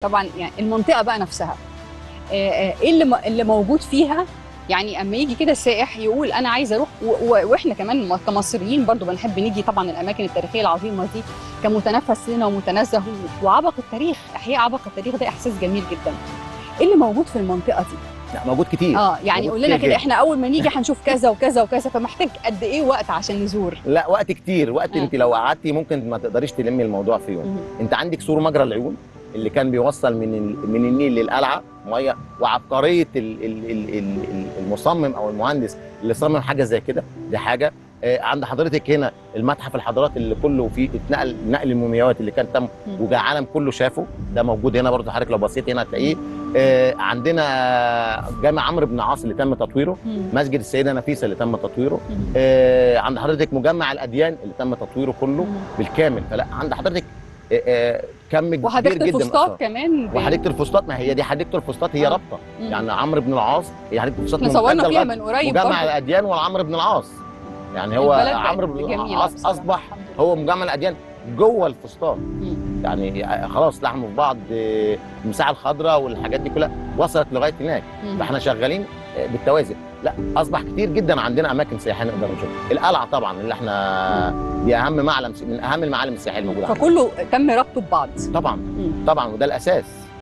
طبعا يعني المنطقة بقى نفسها. آه، آه، إيه اللي اللي موجود فيها؟ يعني أما يجي كده السائح يقول أنا عايز أروح وإحنا كمان كمصريين برضو بنحب نيجي طبعا الأماكن التاريخية العظيمة دي كمتنفس لنا ومتنزه وعبق التاريخ. إحياء عبق التاريخ ده إحساس جميل جدا. إيه اللي موجود في المنطقة دي؟ لا موجود كتير. آه يعني قول لنا كده. إحنا أول ما نيجي هنشوف كذا وكذا وكذا فمحتاج قد إيه وقت عشان نزور؟ لا وقت كتير. وقت آه. أنت لو قعدتي ممكن ما تقدريش تلمي الموضوع في يوم. أنت عندك سور مجرى العيون؟ اللي كان بيوصل من من النيل للقلعة مية وعبقرية ال- ال- ال- ال- ال- المصمم أو المهندس اللي صمم حاجة زي كده دي حاجة آه، عند حضرتك هنا المتحف الحضارات اللي كله فيه اتنقل نقل المومياوات اللي كان تم مم. وجا العالم كله شافه ده موجود هنا برضه حضرتك لو بصيت هنا هتلاقيه آه، عندنا جامع عمرو بن العاص اللي تم تطويره. مسجد السيدة نفيسة اللي تم تطويره. آه، عند حضرتك مجمع الأديان اللي تم تطويره كله. بالكامل فلا عند حضرتك كم كبير وحديقة جدا من الفسطاط. كمان وحديقة الفسطاط ما هي دي حديقة الفسطاط هي آه. رابطة. يعني عمرو بن العاص هي حديقة الفسطاط إحنا صورنا فيها من قريب مجمع. الأديان وعمرو بن العاص يعني هو عمرو بن العاص. أصبح. هو مجمع الأديان جوه الفسطاط. يعني آه، خلاص لحموا في بعض آه، المساحة الخضراء والحاجات دي كلها وصلت لغاية هناك. فإحنا شغالين آه، بالتوازي لا أصبح كتير جدا عندنا أماكن سياحية نقدر نشوفها القلعة طبعا اللي إحنا دي أهم معلم من أهم المعالم السياحية الموجودة. فكله تم ربطه ببعض طبعا. طبعا وده الأساس